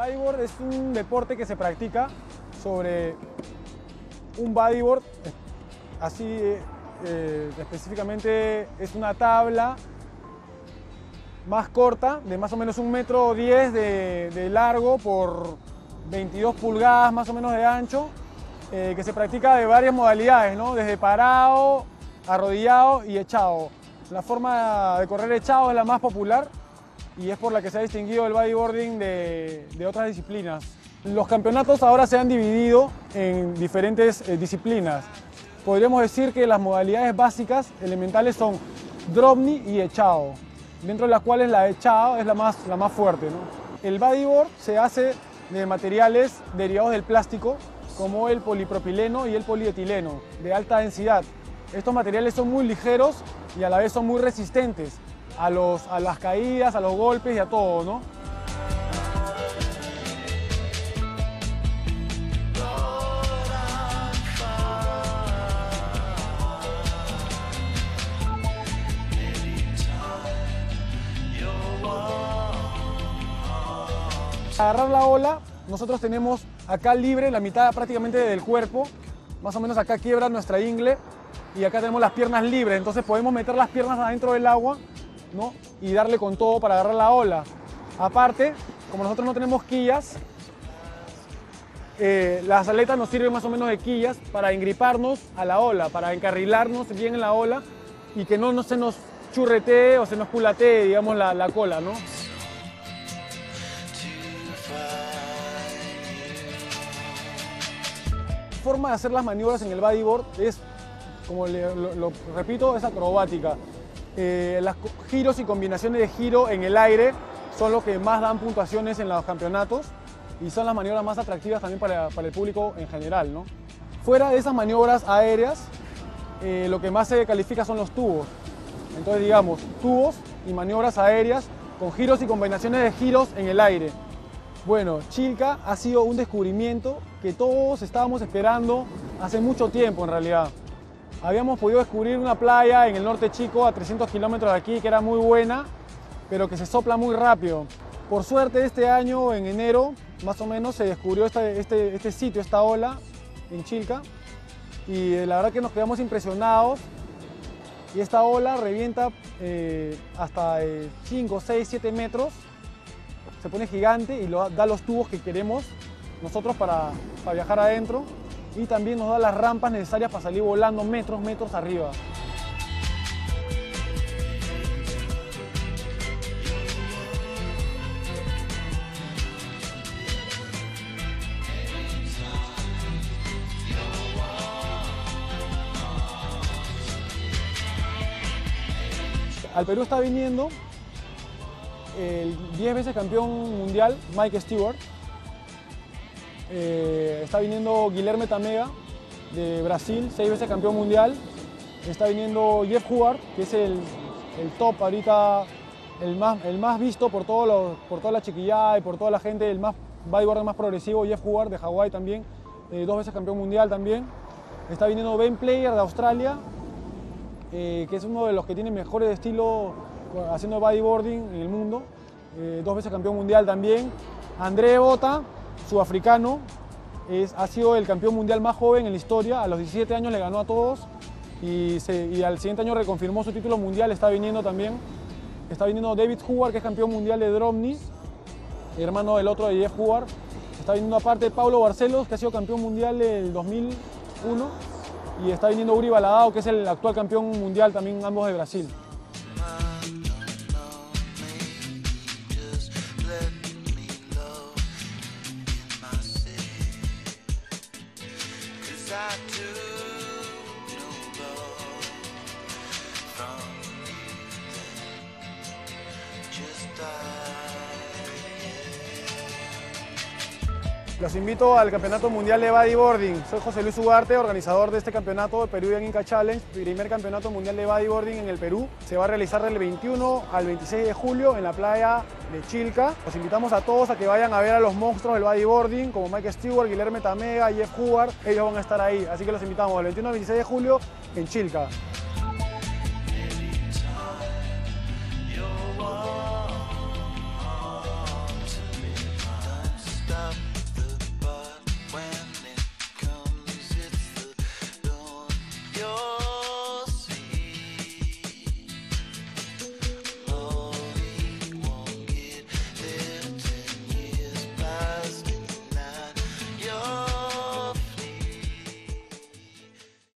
Bodyboard es un deporte que se practica sobre un bodyboard, así eh, específicamente es una tabla más corta, de más o menos un metro diez de, de largo por 22 pulgadas más o menos de ancho, eh, que se practica de varias modalidades, ¿no? desde parado, arrodillado y echado. La forma de correr echado es la más popular y es por la que se ha distinguido el bodyboarding de, otras disciplinas. Los campeonatos ahora se han dividido en diferentes eh, disciplinas. Podríamos decir que las modalidades básicas elementales son dropney y echado, dentro de las cuales la echado es la más, la más fuerte. El bodyboard se hace de materiales derivados del plástico como el polipropileno y el polietileno de alta densidad. Estos materiales son muy ligeros y a la vez son muy resistentes a, los, a las caídas, a los golpes y a todo. ¿no? agarrar la ola, nosotros tenemos acá libre la mitad prácticamente del cuerpo, más o menos acá quiebra nuestra ingle y acá tenemos las piernas libres, entonces podemos meter las piernas adentro del agua ¿no? y darle con todo para agarrar la ola. Aparte, como nosotros no tenemos quillas, eh, las aletas nos sirven más o menos de quillas para engriparnos a la ola, para encarrilarnos bien en la ola y que no, no se nos churretee o se nos culatee, digamos, la, la cola, ¿no? forma de hacer las maniobras en el bodyboard es, como lo, repito, es acrobática. Eh, los giros y combinaciones de giro en el aire son los que más dan puntuaciones en los campeonatos y son las maniobras más atractivas también para, el público en general. ¿no? Fuera de esas maniobras aéreas, eh, lo que más se califica son los tubos. Entonces, digamos, tubos y maniobras aéreas con giros y combinaciones de giros en el aire. Bueno, Chilca ha sido un descubrimiento que todos estábamos esperando hace mucho tiempo en realidad. Habíamos podido descubrir una playa en el norte chico a 300 kilómetros de aquí que era muy buena, pero que se sopla muy rápido. Por suerte este año, en enero, más o menos, se descubrió este, este, este sitio, esta ola en Chilca, y eh, la verdad que nos quedamos impresionados. Y esta ola revienta eh, hasta 5, 6, 7 metros se pone gigante y da los tubos que queremos nosotros para, para viajar adentro y también nos da las rampas necesarias para salir volando metros, metros arriba. Al Perú está viniendo el 10 veces campeón mundial Mike Stewart. Eh, está viniendo Guilherme Tamega de Brasil, 6 veces campeón mundial. Está viniendo Jeff Huard, que es el, top ahorita, el más, el más visto por, por toda la chiquillada y por toda la gente, el más bodyboarder más progresivo, Jeff Huard de Hawái también, eh, dos veces campeón mundial también. Está viniendo Ben Player de Australia, eh, que es uno de los que tiene mejores estilos haciendo bodyboarding en el mundo, dos veces campeón mundial también. André Bota, sudafricano, es, ha sido el campeón mundial más joven en la historia, a los 17 años le ganó a todos y, al siguiente año reconfirmó su título mundial, está viniendo también. Está viniendo David Huard, que es campeón mundial de Dromney, hermano del otro de Jeff Huard. Está viniendo aparte Pablo Barcelos, que ha sido campeón mundial del 2001. Y está viniendo Uri Baladao, que es el actual campeón mundial también, ambos de Brasil. I do. Los invito al Campeonato Mundial de Bodyboarding. Soy José Luis Ugarte, organizador de este campeonato de Peruvian Inca Challenge, primer campeonato mundial de bodyboarding en el Perú. Se va a realizar del 21 al 26 de julio en la playa de Chilca. Los invitamos a todos a que vayan a ver a los monstruos del bodyboarding, como Mike Stewart, Guillermo Tamega, Jeff Hubbard. Ellos van a estar ahí, así que los invitamos del 21 al 26 de julio en Chilca.